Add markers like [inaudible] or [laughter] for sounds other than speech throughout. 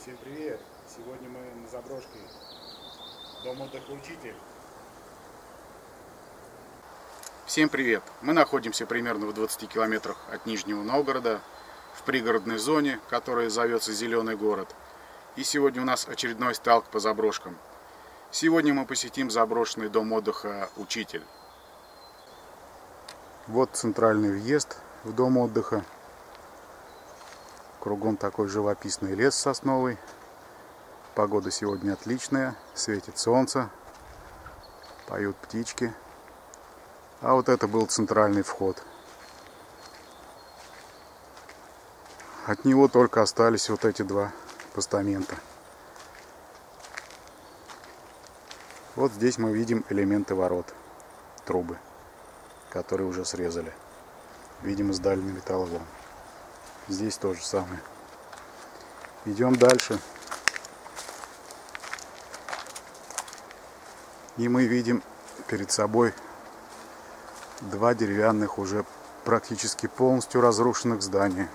Всем привет! Сегодня мы на заброшке Дом отдыха Учитель. Всем привет! Мы находимся примерно в 20 километрах от Нижнего Новгорода, в пригородной зоне, которая зовется Зеленый город. И сегодня у нас очередной сталк по заброшкам. Сегодня мы посетим заброшенный дом отдыха Учитель. Вот центральный въезд в дом отдыха. Кругом такой живописный лес сосновый. Погода сегодня отличная, светит солнце, поют птички. А вот это был центральный вход. От него только остались вот эти два постамента. Вот здесь мы видим элементы ворот, трубы, которые уже срезали. Видимо, сдали на металлолом. Здесь то же самое. Идем дальше. И мы видим перед собой два деревянных уже практически полностью разрушенных здания.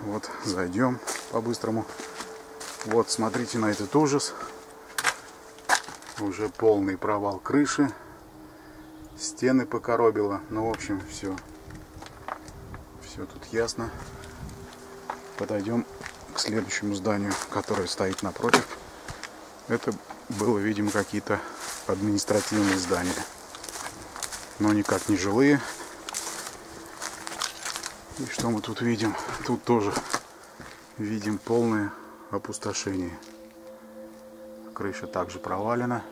Вот зайдем по-быстрому. Вот смотрите на этот ужас. Уже полный провал крыши стены покоробило. Ну, в общем, все. Все тут ясно. Подойдем к следующему зданию, которое стоит напротив. Это было, видимо, какие-то административные здания. Но никак не жилые. И что мы тут видим? Тут тоже видим полное опустошение. Крыша также провалена.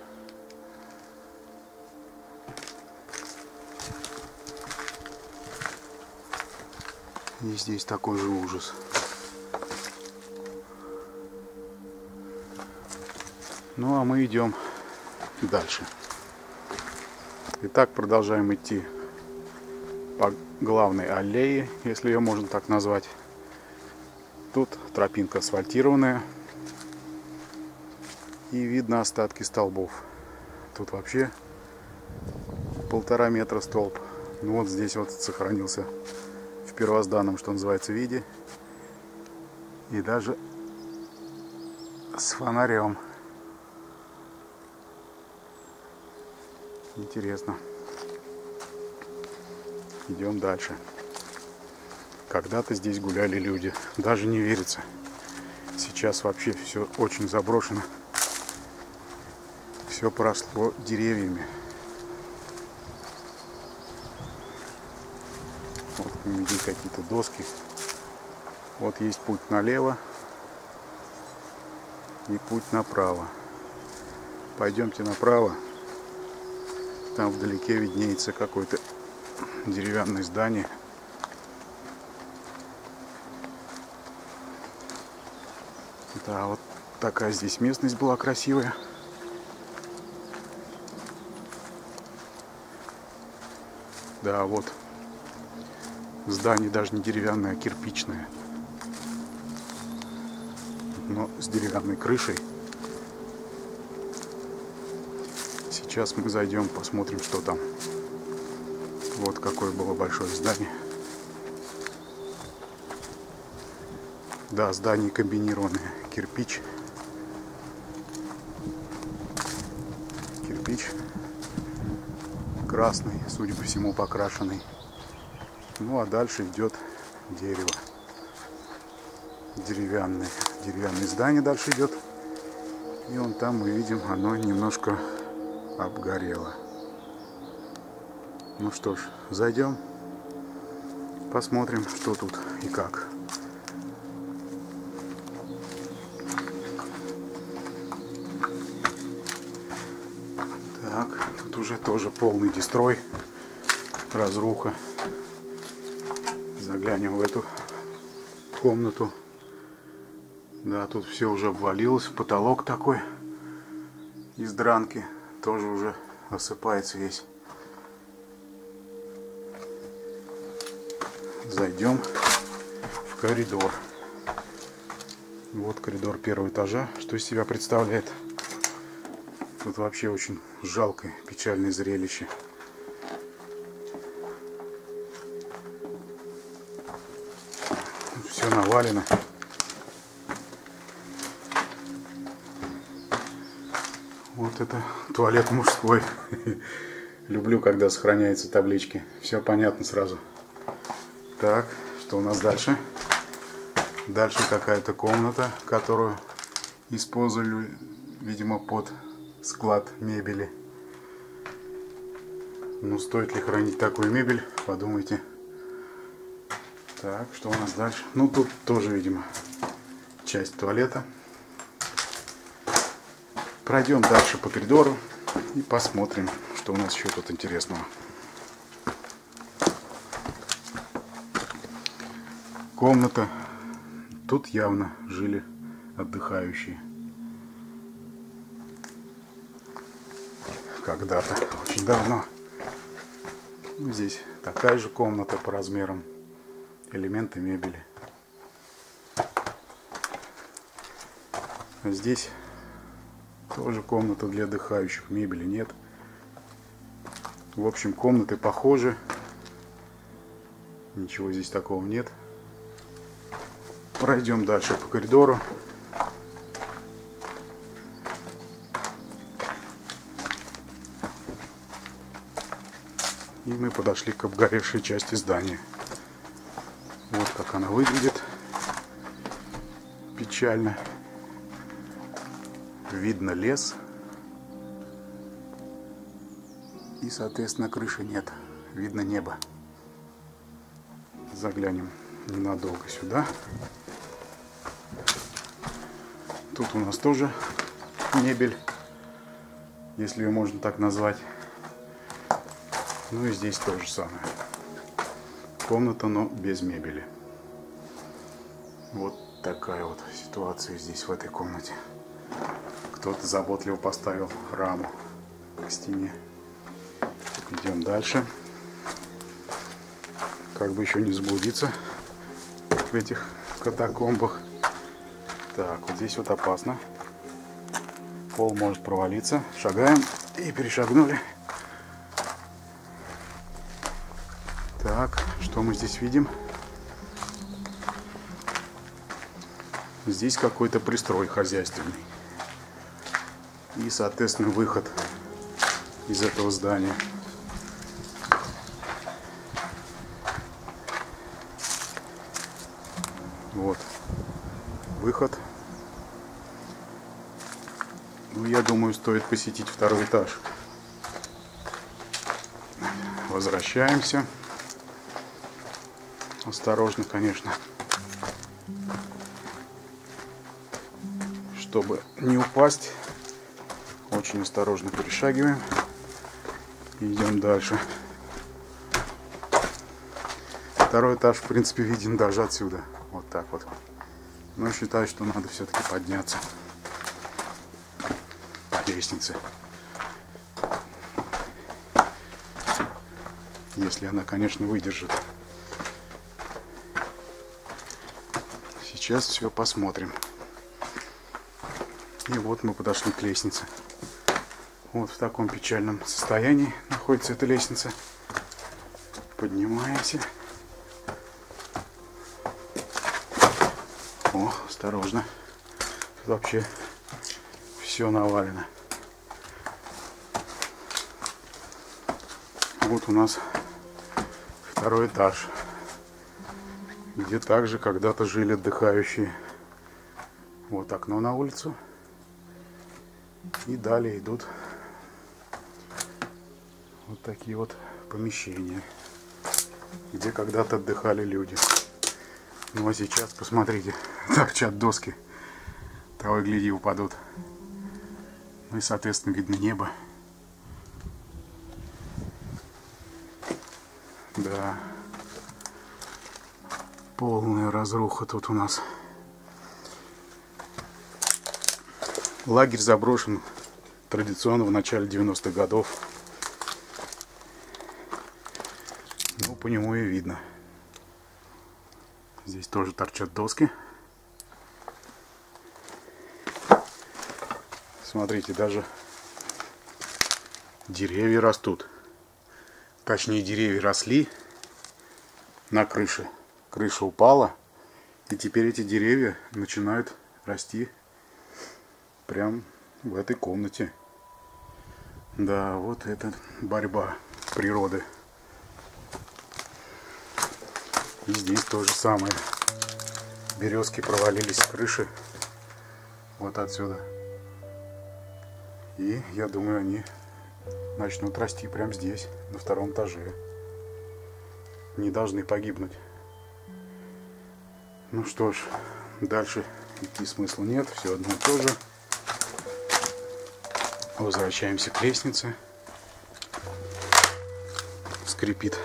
И здесь такой же ужас. Ну а мы идем дальше. Итак, продолжаем идти по главной аллее, если ее можно так назвать. Тут тропинка асфальтированная. И видно остатки столбов. Тут вообще полтора метра столб. Ну вот здесь вот сохранился в первозданном, что называется, виде. И даже с фонарем. Интересно. Идем дальше. Когда-то здесь гуляли люди. Даже не верится. Сейчас вообще все очень заброшено. Все прошло деревьями. Видим какие-то доски. Вот есть путь налево и путь направо. Пойдемте направо. Там вдалеке виднеется какое-то деревянное здание. Да, вот такая здесь местность была красивая. Да, вот Здание даже не деревянное, а кирпичное. Но с деревянной крышей. Сейчас мы зайдем, посмотрим, что там. Вот какое было большое здание. Да, здание комбинированное. Кирпич. Кирпич. Красный, судя по всему, покрашенный. Ну а дальше идет дерево. Деревянное. Деревянное здание дальше идет. И вон там мы видим, оно немножко обгорело. Ну что ж, зайдем, посмотрим, что тут и как. Так, тут уже тоже полный дестрой, разруха. Заглянем в эту комнату. Да, тут все уже обвалилось. Потолок такой из дранки тоже уже осыпается весь. Зайдем в коридор. Вот коридор первого этажа. Что из себя представляет? Тут вообще очень жалкое, печальное зрелище. Все навалено. Вот это туалет мужской. [laughs] Люблю, когда сохраняются таблички. Все понятно сразу. Так, что у нас дальше? Дальше какая-то комната, которую использовали, видимо, под склад мебели. Ну, стоит ли хранить такую мебель, подумайте. Так, что у нас дальше? Ну, тут тоже, видимо, часть туалета. Пройдем дальше по коридору и посмотрим, что у нас еще тут интересного. Комната. Тут явно жили отдыхающие. Когда-то, очень давно. Здесь такая же комната по размерам. Элементы мебели. Здесь тоже комната для отдыхающих. Мебели нет. В общем, комнаты похожи. Ничего здесь такого нет. Пройдем дальше по коридору. И мы подошли к обгоревшей части здания. Как она выглядит. Печально. Видно лес. И, соответственно, крыши нет. Видно небо. Заглянем ненадолго сюда. Тут у нас тоже мебель, если ее можно так назвать. Ну и здесь то же самое. Комната, но без мебели. Вот такая вот ситуация здесь, в этой комнате. Кто-то заботливо поставил раму к стене. Идем дальше. Как бы еще не заблудиться в этих катакомбах. Так, вот здесь вот опасно. Пол может провалиться. Шагаем и перешагнули. Так, что мы здесь видим? Здесь какой-то пристрой хозяйственный. И, соответственно, выход из этого здания. Вот выход. Ну, я думаю, стоит посетить второй этаж. Возвращаемся. Осторожно, конечно. Чтобы не упасть. Очень осторожно перешагиваем. Идем дальше. Второй этаж, в принципе, виден даже отсюда. Вот так вот. Но считаю, что надо все-таки подняться по лестнице. Если она, конечно, выдержит. Сейчас все посмотрим. И вот мы подошли к лестнице. Вот в таком печальном состоянии находится эта лестница. Поднимаемся. О, осторожно. Тут вообще все навалено. Вот у нас второй этаж, где также когда-то жили отдыхающие. Вот окно на улицу. И далее идут вот такие вот помещения, где когда-то отдыхали люди. Ну а сейчас, посмотрите, [laughs] торчат доски. Того и гляди, упадут. Ну и, соответственно, видно небо. Да. Полная разруха тут у нас. Лагерь заброшен традиционно в начале 90-х годов. Ну, по нему и видно. Здесь тоже торчат доски. Смотрите, даже деревья растут. Точнее, деревья росли на крыше. Крыша упала, И теперь эти деревья начинают расти прям в этой комнате. Да, вот это борьба природы. И здесь то же самое. Березки провалились с крыши. Вот отсюда. И я думаю, они начнут расти прямо здесь, на втором этаже. Не должны погибнуть. Ну что ж, дальше идти смысла нет, все одно и то же. Возвращаемся к лестнице. Скрипит,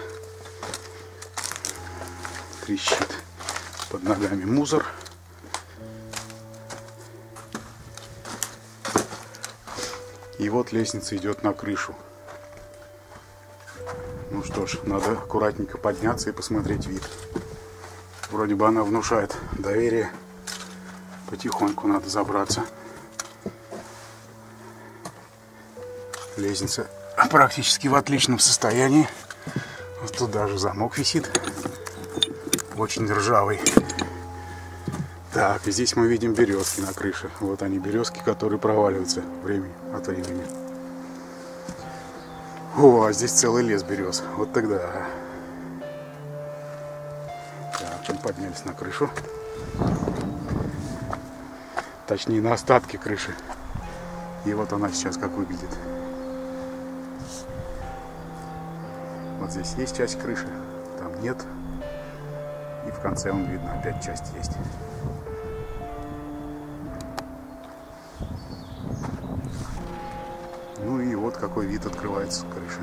трещит под ногами мусор. И вот лестница идет на крышу. Ну что ж, надо аккуратненько подняться и посмотреть вид. Вроде бы она внушает доверие. Потихоньку надо забраться. Лестница практически в отличном состоянии. Вот тут даже замок висит. Очень ржавый. Так, и здесь мы видим березки на крыше. Вот они, березки, которые проваливаются время от времени. О, а здесь целый лес берез. Вот тогда поднялись на крышу. Точнее, на остатки крыши. И вот она сейчас как выглядит. Вот здесь есть часть крыши, там нет. И в конце он видно, опять часть есть. Ну и вот какой вид открывается с крыши.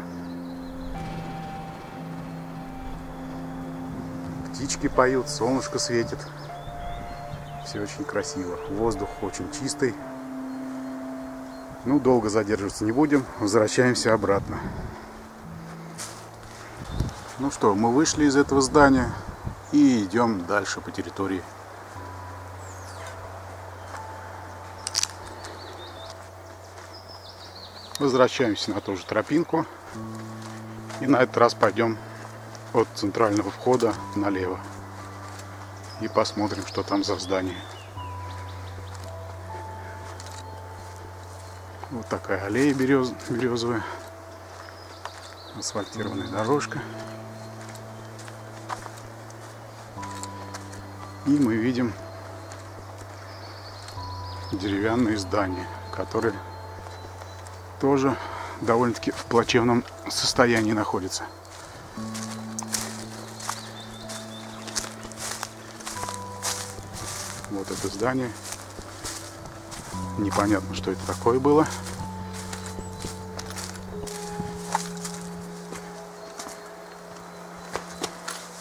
птички поют, солнышко светит. Все очень красиво. Воздух очень чистый. Ну, долго задерживаться не будем. Возвращаемся обратно. Ну что, мы вышли из этого здания и идем дальше по территории. Возвращаемся на ту же тропинку. И на этот раз пойдем от центрального входа налево. И посмотрим, что там за здание. Вот такая аллея берез, березовая. Асфальтированная дорожка. И мы видим деревянные здания, которые тоже довольно-таки в плачевном состоянии находятся. Вот это здание. Непонятно, что это такое было.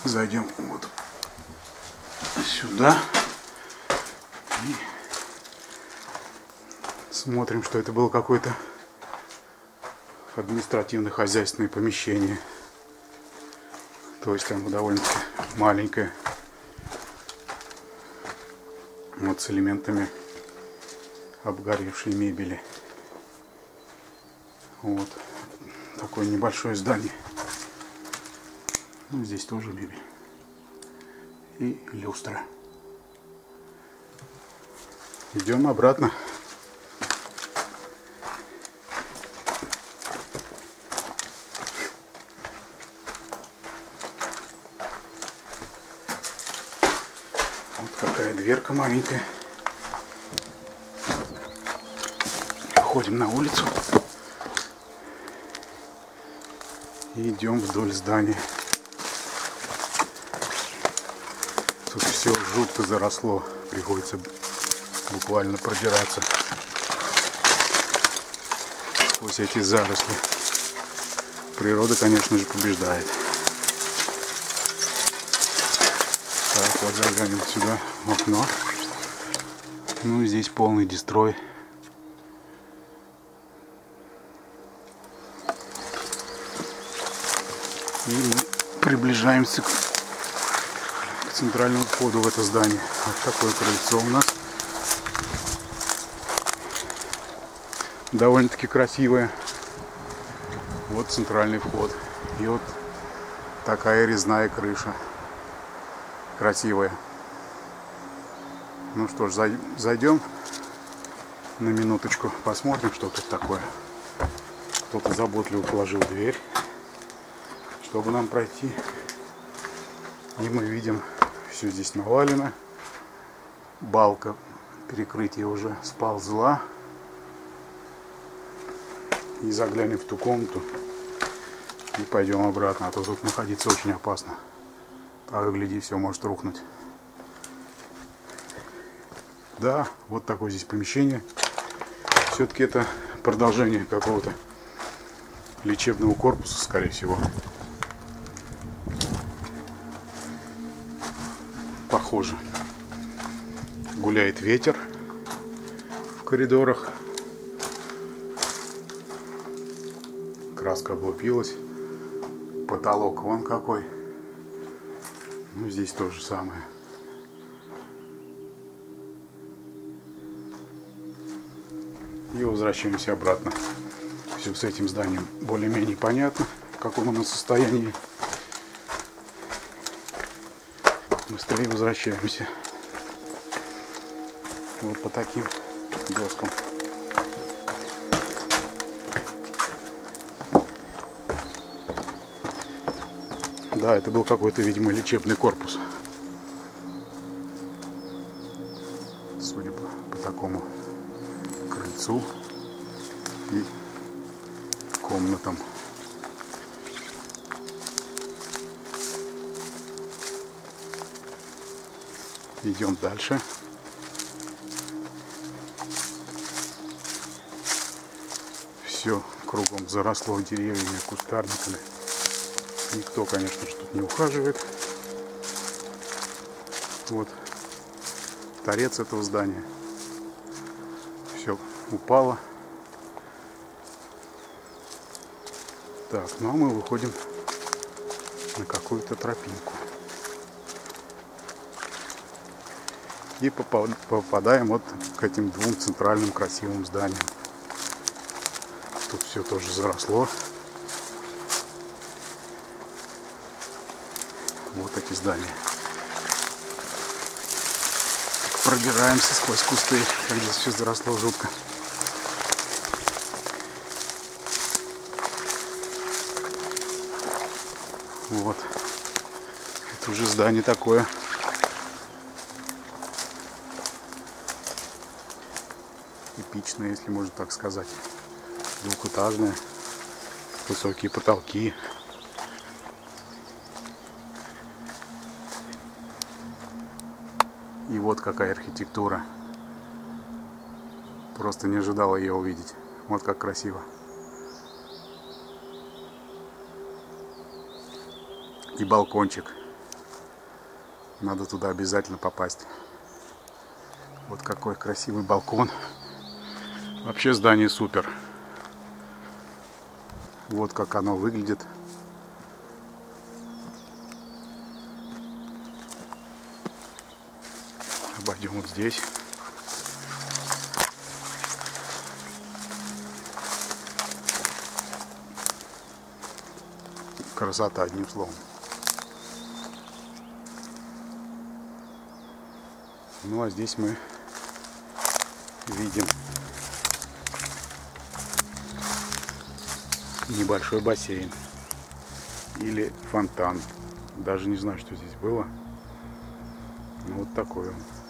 Зайдем сюда. И смотрим, что это было какое-то административно-хозяйственное помещение. То есть оно довольно-таки маленькое. Вот с элементами обгоревшей мебели. Вот такое небольшое здание. Ну, здесь тоже мебель. И люстра. Идем обратно. дверка маленькая. Ходим на улицу. И идем вдоль здания. Тут все жутко заросло. Приходится буквально продираться сквозь эти заросли. Природа, конечно же, побеждает. Так, вот заглянем сюда в окно. Ну и здесь полный дестрой. И мы приближаемся к, центральному входу в это здание. Вот такое крыльцо у нас. Довольно-таки красивое. Вот центральный вход. И вот такая резная крыша красивая. Ну что ж, зайдем на минуточку, посмотрим, что тут такое. Кто-то заботливо положил дверь, чтобы нам пройти. И мы видим, все здесь навалено. Балка перекрытия уже сползла. И заглянем в ту комнату и пойдем обратно, а то тут находиться очень опасно. Так, гляди, все может рухнуть. Да, вот такое здесь помещение. Все-таки это продолжение какого-то лечебного корпуса, скорее всего. Похоже. Гуляет ветер в коридорах. Краска облупилась. Потолок вон какой. Ну, здесь то же самое. И возвращаемся обратно. Все с этим зданием более-менее понятно, в каком оно состоянии. Быстрее возвращаемся. Вот по таким доскам. Да, это был какой-то, видимо, лечебный корпус. Судя по, такому крыльцу и комнатам. Идем дальше. Все кругом заросло деревьями, кустарниками. Никто, конечно, что тут не ухаживает. Вот торец этого здания все упало. Так, ну а мы выходим на какую-то тропинку. И попадаем вот к этим двум центральным красивым зданиям. Тут все тоже заросло. Здания. Пробираемся сквозь кусты, как здесь все заросло жутко. Вот. Это уже здание такое. Эпичное, если можно так сказать. Двухэтажное. Высокие потолки. Вот какая архитектура. Просто не ожидала ее увидеть. Вот как красиво. И балкончик. Надо туда обязательно попасть. Вот какой красивый балкон. Вообще здание супер. Вот как оно выглядит. Обойдем вот здесь. Красота, одним словом. Ну а здесь мы видим небольшой бассейн или фонтан. Даже не знаю, что здесь было. Ну вот такой он.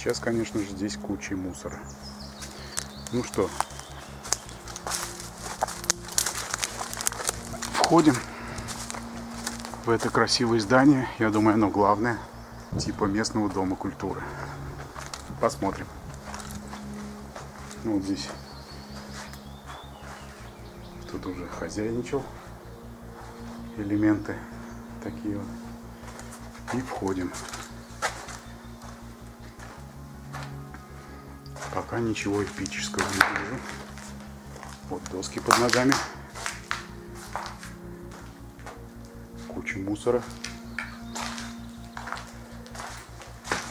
Сейчас, конечно же, здесь куча мусора. Ну что, входим в это красивое здание. Я думаю, оно главное, типа местного дома культуры. Посмотрим. Ну, вот здесь тут уже хозяйничал элементы такие вот. И входим. Пока ничего эпического не вижу. Вот доски под ногами. Куча мусора.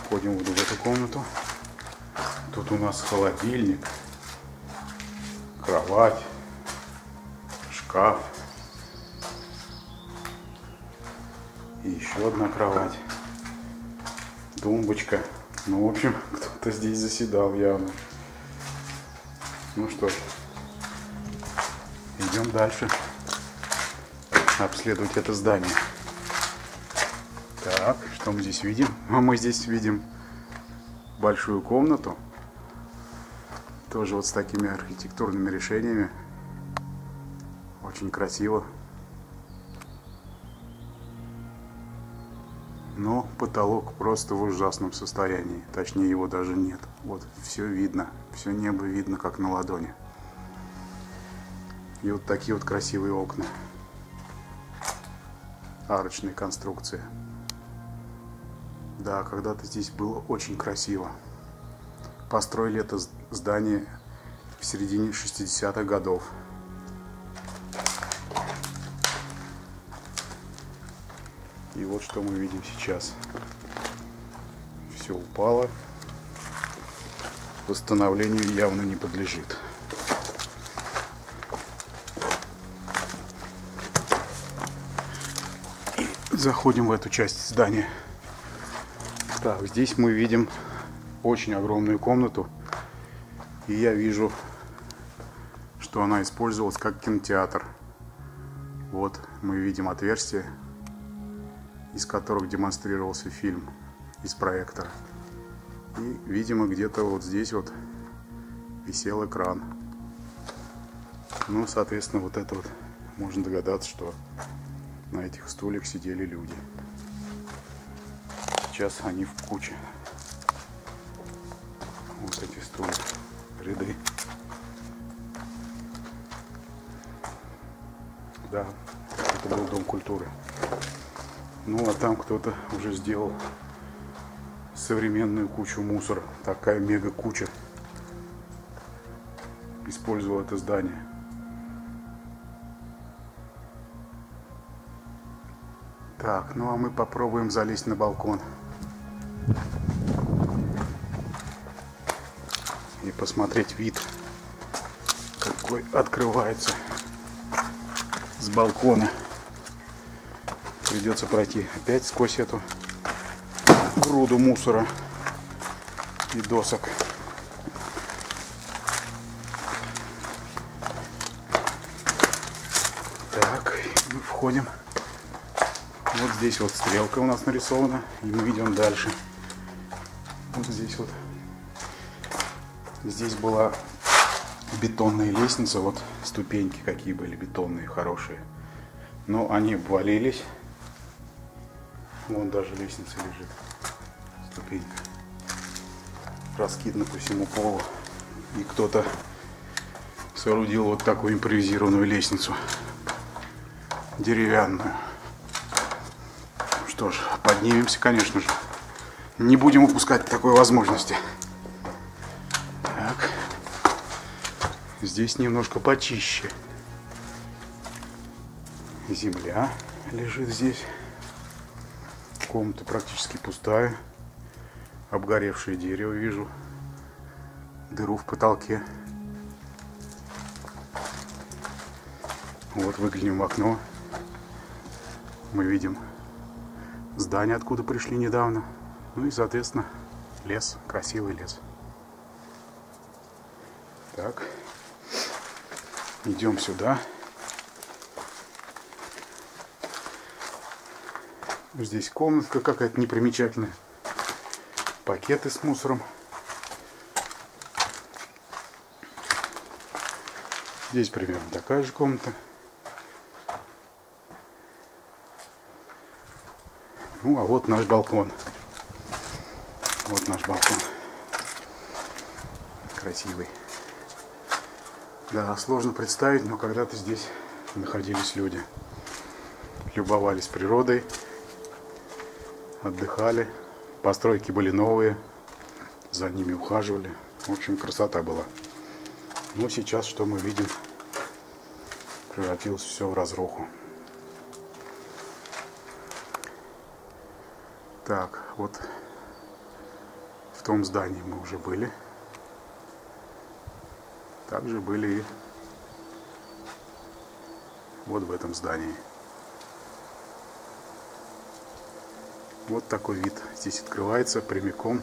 Входим вот в эту комнату. Тут у нас холодильник, кровать, шкаф. И еще одна кровать. Тумбочка. Ну, в общем, кто-то здесь заседал явно. Ну что ж, идем дальше обследовать это здание. Так, что мы здесь видим? А мы здесь видим большую комнату. Тоже вот с такими архитектурными решениями. Очень красиво. Потолок просто в ужасном состоянии. Точнее, его даже нет. Вот все видно. Все небо видно, как на ладони. И вот такие вот красивые окна. Арочные конструкции. Да, когда-то здесь было очень красиво. Построили это здание в середине 60-х годов. И вот что мы видим сейчас. Все упало. Восстановлению явно не подлежит. И заходим в эту часть здания. Так, здесь мы видим очень огромную комнату. И я вижу, что она использовалась как кинотеатр. Вот мы видим отверстие, из которых демонстрировался фильм из проектора. И, видимо, где-то вот здесь вот висел экран. Ну, соответственно, вот это вот можно догадаться, что на этих стульях сидели люди сейчас они в куче. Вот эти стулья, ряды. Да, это был дом культуры. Ну а там кто-то уже сделал современную кучу мусора. Такая мега куча. Использовал это здание. Так, ну а мы попробуем залезть на балкон. И посмотреть вид, какой открывается с балкона. Придется пройти опять сквозь эту груду мусора и досок. Так, мы входим. Вот здесь вот стрелка у нас нарисована, и мы идем дальше. Вот здесь вот. Здесь была бетонная лестница, вот ступеньки какие были бетонные, хорошие. Но они обвалились. Вон даже лестница лежит. Ступенька. Раскидана по всему полу. И кто-то соорудил вот такую импровизированную лестницу. Деревянную. Что ж, поднимемся, конечно же. Не будем упускать такой возможности. Так. Здесь немножко почище. Земля лежит здесь. Комната практически пустая. Обгоревшее дерево вижу. Дыру в потолке. Вот выглянем в окно. Мы видим здание, откуда пришли недавно. Ну и, соответственно, лес, красивый лес. Так, идем сюда. Здесь комнатка какая-то непримечательная. Пакеты с мусором. Здесь примерно такая же комната. Ну, а вот наш балкон. Вот наш балкон. Красивый. Да, сложно представить, но когда-то здесь находились люди. Любовались природой, отдыхали. Постройки были новые, за ними ухаживали. В общем, красота была. Но сейчас что мы видим? Превратилось все в разруху. Так, вот в том здании мы уже были. Также были и вот в этом здании. Вот такой вид здесь открывается прямиком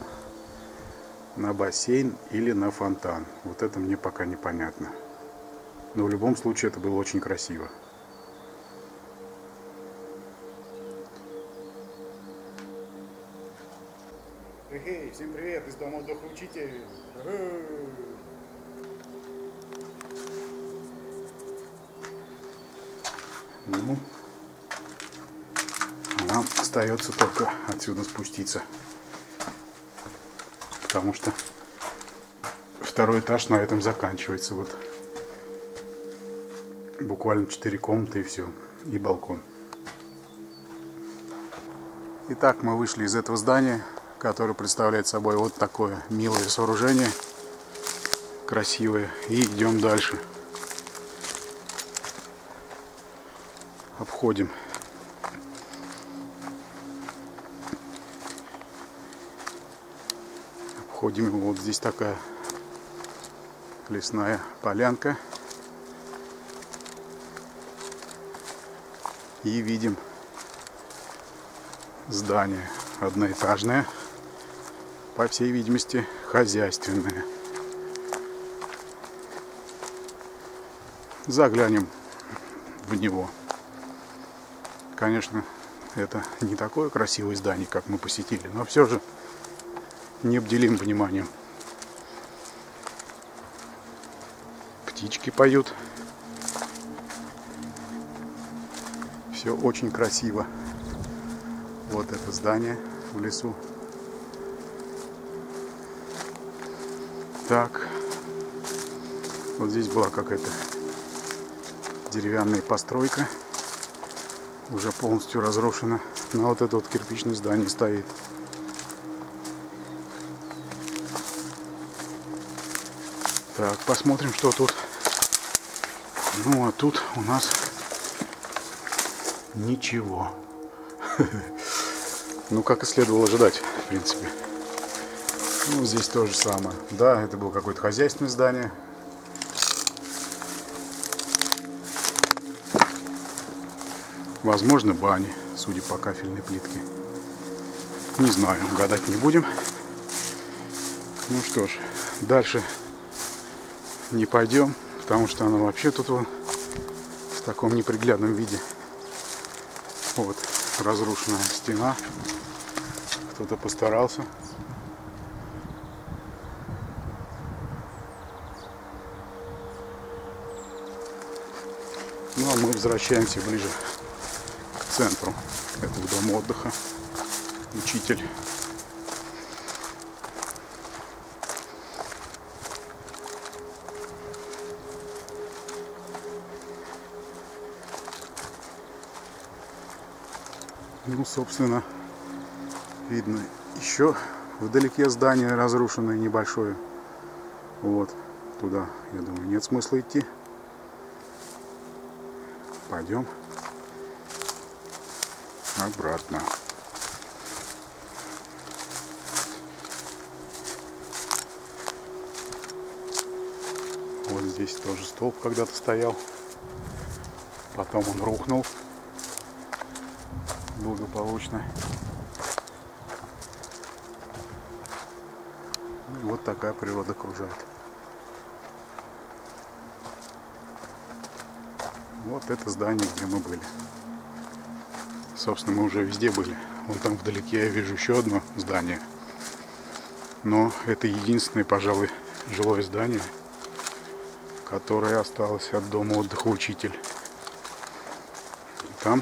на бассейн или на фонтан. Вот это мне пока непонятно. Но в любом случае это было очень красиво. Эй, всем привет из дома отдыха учитель. Ну, остается только отсюда спуститься. Потому что второй этаж на этом заканчивается. Вот буквально 4 комнаты и все. И балкон. Итак, мы вышли из этого здания, которое представляет собой вот такое милое сооружение. Красивое. И идем дальше. Обходим. Его. Вот здесь такая лесная полянка. И видим здание одноэтажное, по всей видимости хозяйственное. Заглянем в него. Конечно, это не такое красивое здание, как мы посетили, но все же не обделим вниманием. Птички поют. Все очень красиво. Вот это здание в лесу. Так. Вот здесь была какая-то деревянная постройка уже полностью разрушена. Но вот это вот кирпичное здание стоит. Так, посмотрим, что тут. Ну, а тут у нас ничего. [laughs] Ну, как и следовало ожидать, в принципе. Ну, здесь то же самое. Да, это было какое-то хозяйственное здание. Возможно, бани, судя по кафельной плитке. Не знаю, гадать не будем. Ну что ж, дальше не пойдем, потому что она вообще тут вон в таком неприглядном виде. Вот, разрушенная стена. Кто-то постарался. Ну а мы возвращаемся ближе центру этого дома отдыха. Учитель. Собственно, видно еще вдалеке здание разрушенное небольшое. Вот, туда, я думаю, нет смысла идти. Пойдем обратно. Вот здесь тоже столб когда-то стоял. Потом он рухнул благополучно. Вот такая природа окружает. Вот это здание, где мы были. Собственно, мы уже везде были. Вон там вдалеке я вижу еще одно здание. Но это единственное, пожалуй, жилое здание, которое осталось от дома отдыха учитель. Там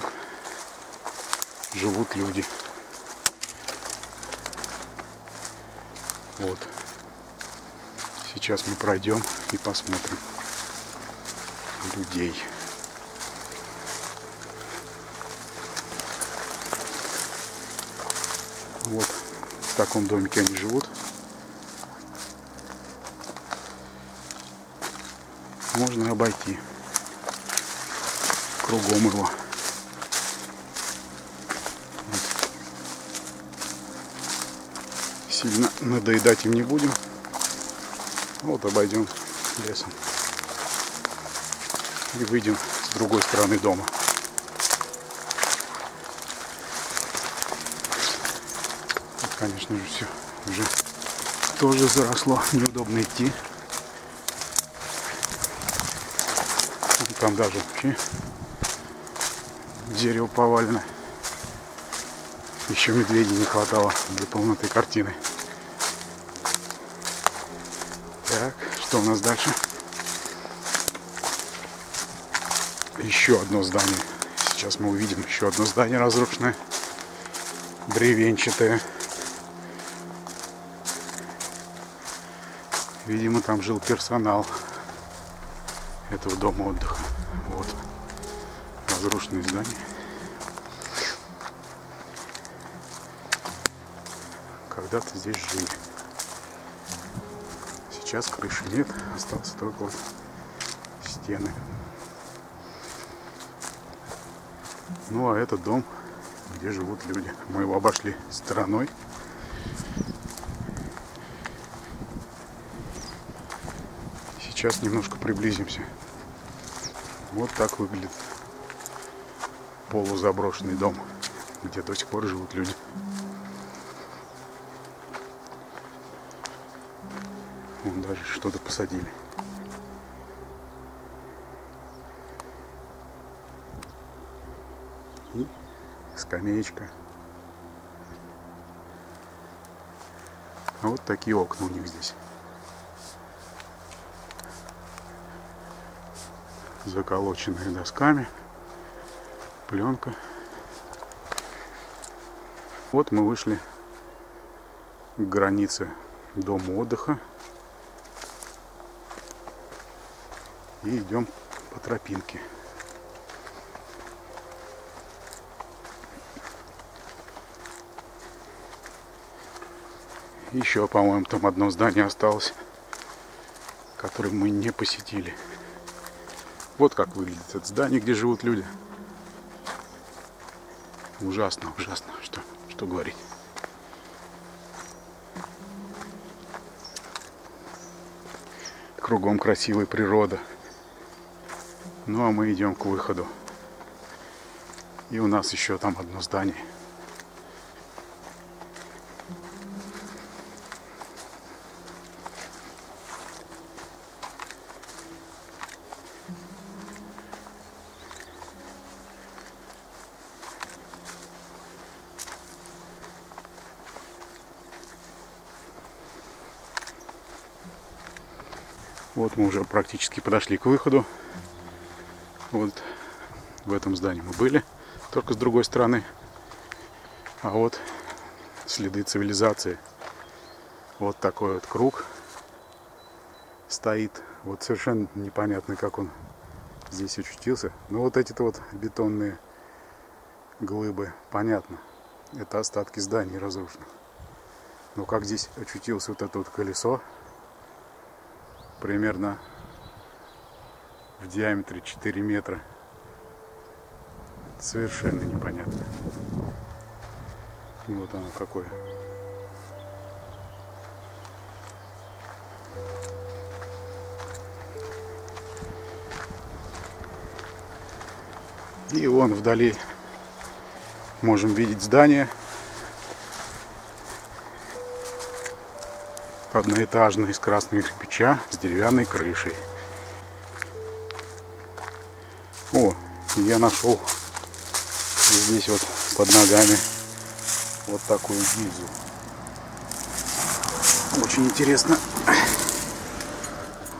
живут люди. Вот. Сейчас мы пройдем и посмотрим людей. Вот в таком домике они живут. Можно обойти кругом его. Сильно надоедать им не будем. Вот обойдем лесом. И выйдем с другой стороны дома. конечно же, все уже тоже заросло. Неудобно идти. Там даже вообще дерево повалено. Еще медведей не хватало для полноты картины. Так, что у нас дальше? Еще одно здание. Сейчас мы увидим еще одно здание разрушенное. Бревенчатое. Видимо, там жил персонал этого дома отдыха. Вот. Разрушенное здание. Когда-то здесь жили. Сейчас крыши нет, остался только вот стены. Ну а этот дом, где живут люди. Мы его обошли стороной. Сейчас немножко приблизимся. Вот так выглядит полузаброшенный дом, где до сих пор живут люди. Даже что-то посадили. И скамеечка. А вот такие окна у них здесь. Заколоченные досками. Пленка. Вот мы вышли к границе дома отдыха. И идем по тропинке. Еще, по-моему, там одно здание осталось, которое мы не посетили. Вот как выглядит это здание, где живут люди. Ужасно, ужасно, что, что говорить. Кругом красивая природа. Ну а мы идем к выходу. И у нас еще там одно здание. Вот мы уже практически подошли к выходу. Вот в этом здании мы были, только с другой стороны. А вот следы цивилизации. Вот такой вот круг стоит. Вот совершенно непонятно, как он здесь очутился. Но вот эти-то вот бетонные глыбы, понятно. Это остатки зданий разрушенных. Но как здесь очутилось вот это вот колесо, примерно в диаметре 4 метра. Совершенно непонятно. Вот оно какое. И вон вдали можем видеть здание одноэтажный из красного кирпича с деревянной крышей. Я нашел здесь вот под ногами вот такую гильзу. Очень интересно.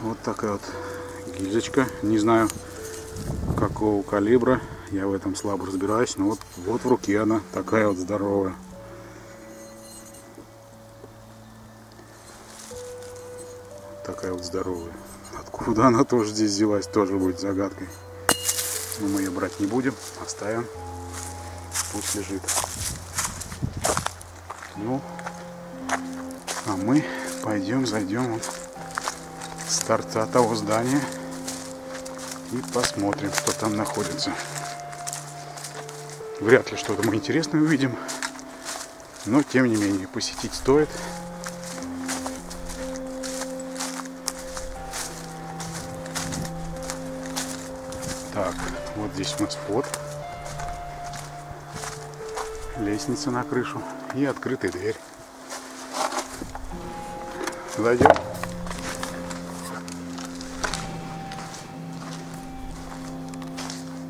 Вот такая вот гильзочка. Не знаю какого калибра. Я в этом слабо разбираюсь. Но вот, вот в руке она такая вот здоровая. такая вот здоровая. Откуда она тоже здесь взялась, тоже будет загадкой. Но мы ее брать не будем, оставим. Пусть лежит. Ну, а мы пойдем, зайдем вот с торца того здания и посмотрим, что там находится. Вряд ли что-то мы интересное увидим, но тем не менее посетить стоит. Здесь нас вход. Лестница на крышу и открытая дверь. Зайдем.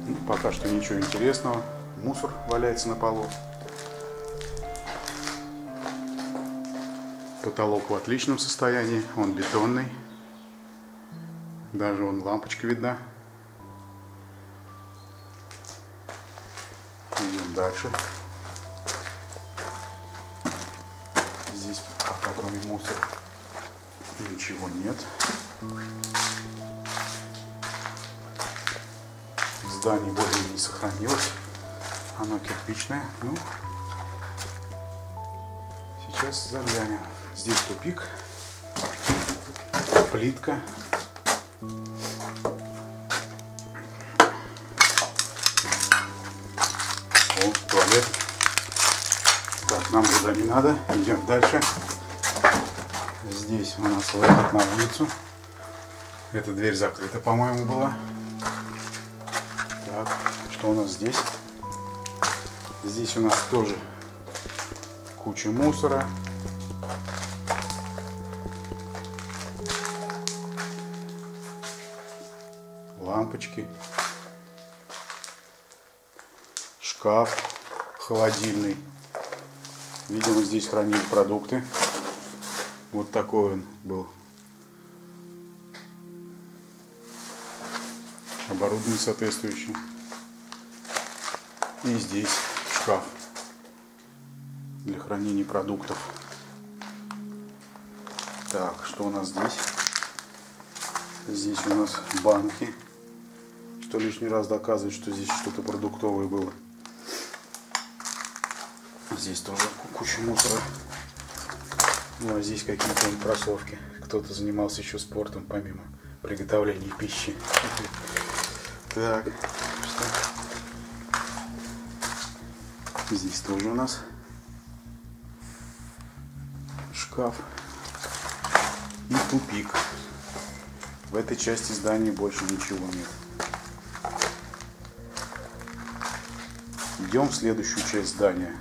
Ну, пока что ничего интересного. Мусор валяется на полу. Потолок в отличном состоянии, он бетонный. Даже вон лампочка видна. Идем дальше. Здесь кроме мусора ничего нет. Здание более не сохранилось. Оно кирпичное. Ну, сейчас заглянем. Здесь тупик. Плитка. Нам туда не надо. Идем дальше. Здесь у нас выход на улицу. Эта дверь закрыта, по-моему, была. Так, что у нас здесь? Здесь у нас тоже куча мусора. Лампочки. Шкаф холодильный. Видимо, здесь хранили продукты. Вот такой он был. Оборудование соответствующее. И здесь шкаф для хранения продуктов. Так, что у нас здесь? Здесь у нас банки, что лишний раз доказывает, что здесь что-то продуктовое было. Здесь тоже куча мусора. Ну а здесь какие-то кроссовки. Кто-то занимался еще спортом помимо приготовления пищи. Так, что? Здесь тоже у нас шкаф и тупик. В этой части здания больше ничего нет. Идем в следующую часть здания,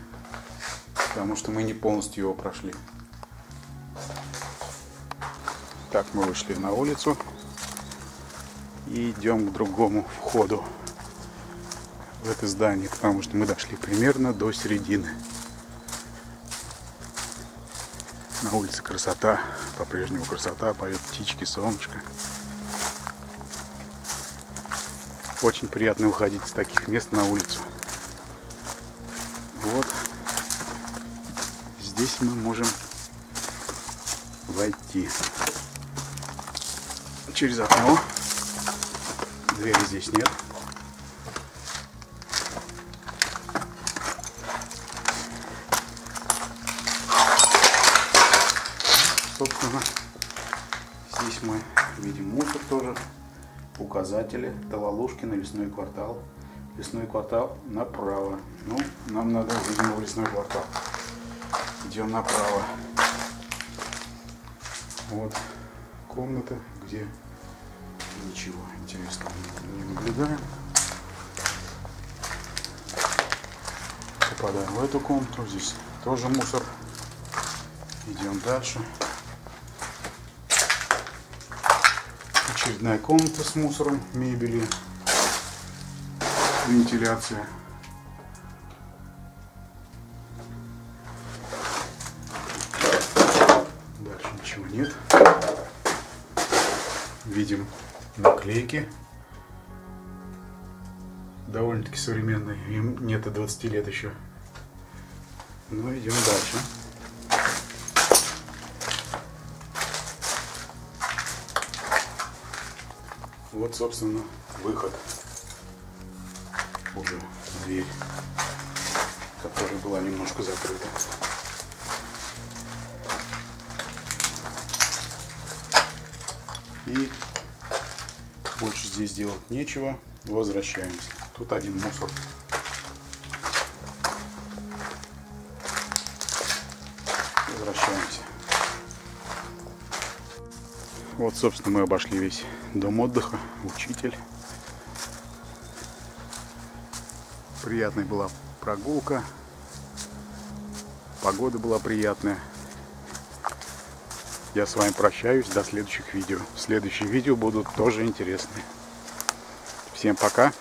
потому что мы не полностью его прошли. Так, мы вышли на улицу и идем к другому входу в это здание, потому что мы дошли примерно до середины. На улице красота, по-прежнему красота, поют птички, солнышко. Очень приятно выходить из таких мест на улицу. Здесь мы можем войти через окно. Двери здесь нет. Собственно, здесь мы видим мусор тоже. Указатели. Талалушкина, лесной квартал. Лесной квартал направо. Ну, нам надо, видимо, в лесной квартал. Идем направо. Вот комната, где ничего интересного не наблюдаем. Попадаем в эту комнату. Здесь тоже мусор. Идем дальше. Очередная комната с мусором, мебели, вентиляция. Ничего нет. Видим наклейки. Довольно-таки современные. Им нет и 20 лет еще. Ну, идем дальше. Вот, собственно, выход. Уже дверь, которая была немножко закрыта. И больше здесь делать нечего. Возвращаемся. Тут один мусор. Возвращаемся. Вот, собственно, мы обошли весь дом отдыха, учитель. Приятная была прогулка. Погода была приятная. Я с вами прощаюсь до следующих видео. Следующие видео будут тоже интересные. Всем пока.